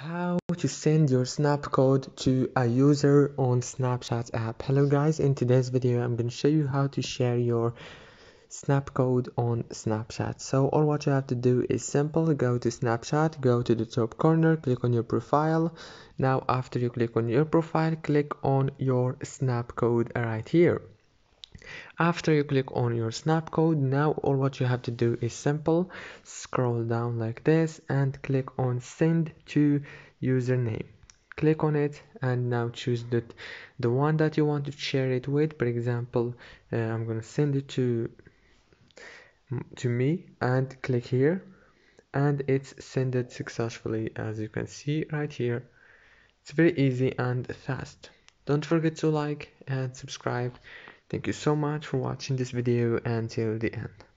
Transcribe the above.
how to send your snap code to a user on snapchat app. Hello guys. In today's video i'm going to show you how to share your snap code on snapchat. So all what you have to do is simple. Go to snapchat go to the top corner click on your profile. Now after you click on your profile click on your snap code right here after you click on your snap code now all what you have to do is simple. Scroll down like this and click on send to username. Click on it and now choose the the one that you want to share it with. For example uh, i'm going to send it to to me and click here. And it's sent it successfully as you can see right here. It's very easy and fast. Don't forget to like and subscribe Thank you so much for watching this video until the end.